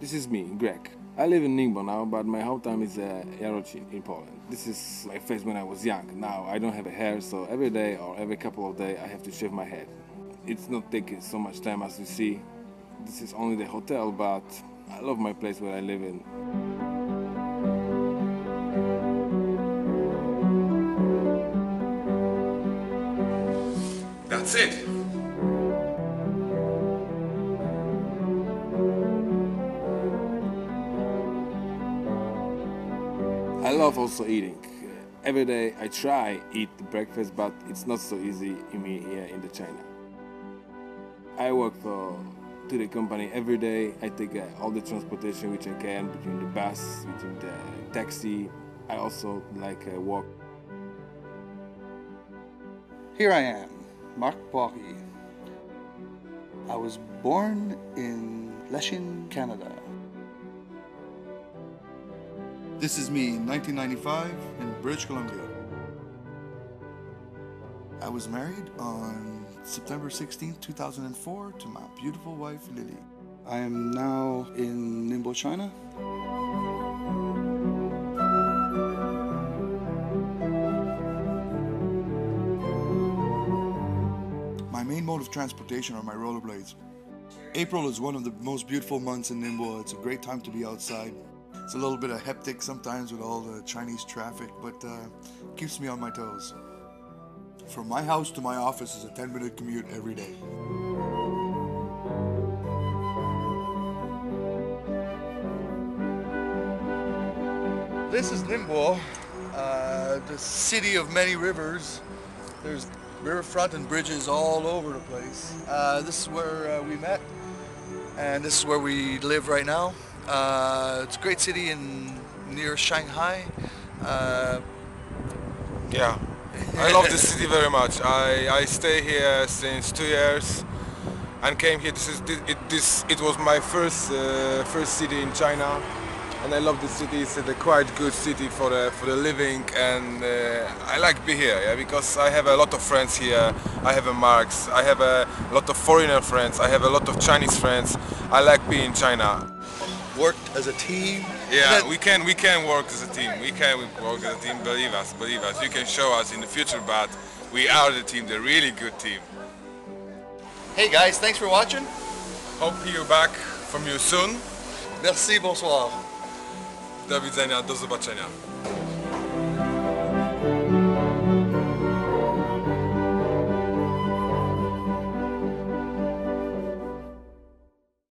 This is me, Greg. I live in Ningbo now, but my hometown is uh, Jarocin in Poland. This is my face when I was young. Now I don't have a hair, so every day or every couple of days I have to shave my head. It's not taking so much time as you see. This is only the hotel, but I love my place where I live in. That's it. Love also eating. Every day I try eat breakfast, but it's not so easy in me here in the China. I work for to the company every day. I take uh, all the transportation which I can between the bus, between the taxi. I also like uh, walk. Here I am, Marc Bocky. I was born in Lachine, Canada. This is me in 1995 in British Columbia. I was married on September 16, 2004 to my beautiful wife Lily. I am now in Ningbo, China. My main mode of transportation are my rollerblades. April is one of the most beautiful months in Ningbo. It's a great time to be outside. It's a little bit of hectic sometimes with all the Chinese traffic, but uh, keeps me on my toes. From my house to my office is a 10 minute commute every day. This is Ningbo, uh, the city of many rivers. There's riverfront and bridges all over the place. Uh, this is where uh, we met, and this is where we live right now. Uh, it's a great city in near Shanghai. Uh, Yeah, I love this city very much. I, I stay here since two years and came here. This is it. This it was my first uh, first city in China, and I love the city. It's a quite good city for the for the living, and uh, I like be here. Yeah, because I have a lot of friends here. I have a Marx. I have a lot of foreigner friends. I have a lot of Chinese friends. I like being in China. Worked as a team. Yeah, That- we can we can work as a team. We can work as a team. Believe us, believe us. You can show us in the future, but we are the team, the really good team. Hey guys, thanks for watching. Hope you're back from you soon. Merci, bonsoir. Do widzenia, do zobaczenia.